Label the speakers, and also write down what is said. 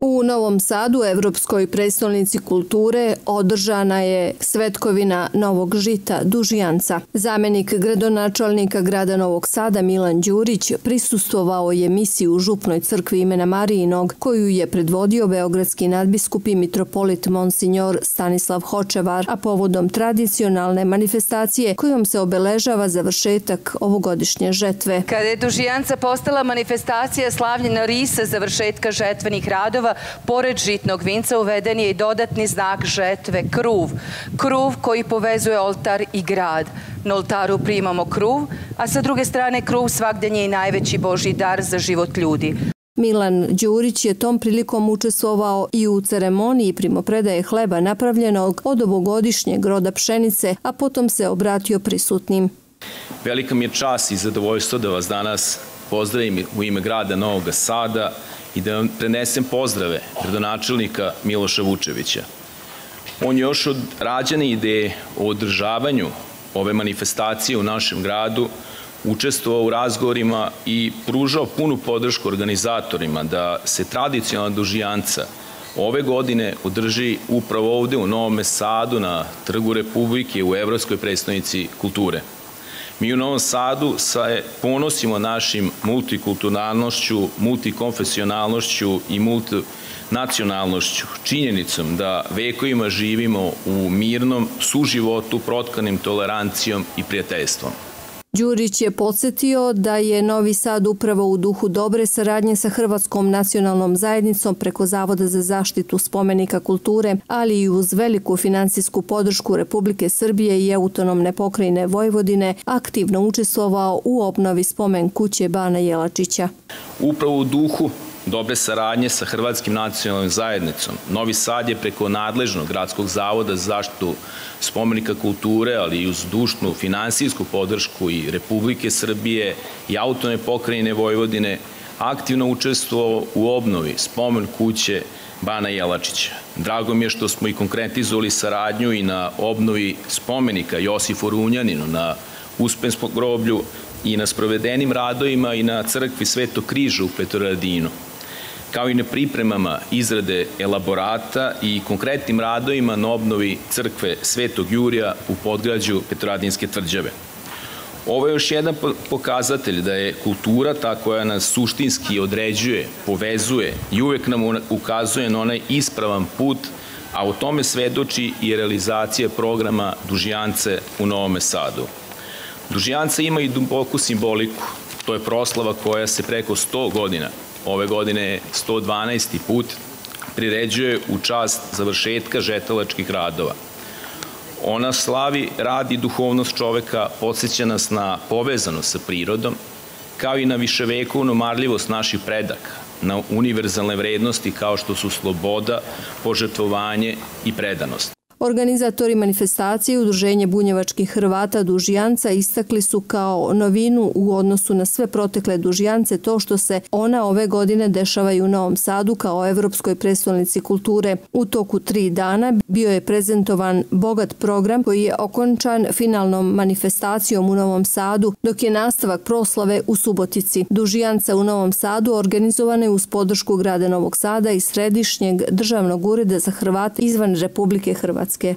Speaker 1: U Novom Sadu, Evropskoj predstavnici kulture, održana je svetkovina Novog žita Dužijanca. Zamenik gradonačalnika grada Novog Sada Milan Đurić prisustovao je misiji u Župnoj crkvi imena Marijinog, koju je predvodio beogradski nadbiskup i mitropolit Monsignor Stanislav Hočevar, a povodom tradicionalne manifestacije kojom se obeležava završetak ovogodišnje žetve.
Speaker 2: Kada je Dužijanca postala manifestacija slavljena risa završetka žetvenih radova, pored žitnog vinca uveden je i dodatni znak žetve, kruv. Kruv koji povezuje oltar i grad. Na oltaru primamo kruv, a sa druge strane kruv svakden je i najveći Boži dar za život ljudi.
Speaker 1: Milan Đurić je tom prilikom učestvovao i u ceremoniji primopredaje hleba napravljenog od ovogodišnjeg roda pšenice, a potom se obratio prisutnim.
Speaker 3: Velika mi je čas i zadovoljstvo da vas danas pozdravim u ime grada Novog Sada, i da vam prenesem pozdrave gradonačelnika Miloša Vučevića. On još od rađane ideje o održavanju ove manifestacije u našem gradu učestvovao u razgovorima i pružao punu podršku organizatorima da se tradicionalna dužijanca ove godine održi upravo ovde u Novom Sadu na Trgu Republike u Evropskoj predstavnici kulture. Mi u Novom Sadu se ponosimo našim multikulturalnošću, multikonfesionalnošću i multinacionalnošću, činjenicom da vekovima živimo u mirnom suživotu protkanim tolerancijom i prijateljstvom.
Speaker 1: Đurić je podsjetio da je Novi Sad upravo u duhu dobre saradnje sa Hrvatskom nacionalnom zajednicom preko Zavoda za zaštitu spomenika kulture, ali i uz veliku financijsku podršku Republike Srbije i autonomne pokrajine Vojvodine aktivno učestvovao u obnovi spomen kuće Bana Jelačića.
Speaker 3: Upravo u duhu dobre saradnje sa Hrvatskim nacionalnom zajednicom. Novi Sad je preko nadležnog gradskog zavoda za zaštitu spomenika kulture, ali i uz dušnu finansijsku podršku i Republike Srbije i autone pokrajine Vojvodine aktivno učestvovao u obnovi spomen kuće Bana Jelačića. Drago mi je što smo i konkretizovali saradnju i na obnovi spomenika Josifu Runjaninu na Uspenskom groblju i na sprovedenim radovima i na crkvi Sveto križa u Petoradinu kao i na pripremama izrade elaborata i konkretnim radovima na obnovi crkve Svetog Jurija u podgrađu Petroradinske tvrđave. Ovo je još jedan pokazatelj da je kultura ta koja nas suštinski određuje, povezuje i uvek nam ukazuje na onaj ispravan put, a u tome svedoči i realizacija programa Dužijance u Novome Sadu. Dužijance ima i duboku simboliku. To je proslava koja se preko 100 godina ove godine je 112. put priređuje u čast završetka žetelačkih radova. Ona slavi rad i duhovnost čoveka, podsjeća nas na povezanost sa prirodom, kao i na viševekovnu marljivost naših predaka, na univerzalne vrednosti kao što su sloboda, požetvovanje i predanost.
Speaker 1: Organizatori manifestacije Udruženje bunjevačkih Hrvata Dužijanca istakli su kao novinu u odnosu na sve protekle Dužijance to što se ona ove godine dešavaju u Novom Sadu kao Evropskoj predstavnici kulture. U toku tri dana bio je prezentovan bogat program koji je okončan finalnom manifestacijom u Novom Sadu, dok je nastavak proslave u Subotici. Dužijanca u Novom Sadu organizovane uz podršku grada Novog Sada i Središnjeg državnog ureda za Hrvate izvan Republike Hrvatske. আজকে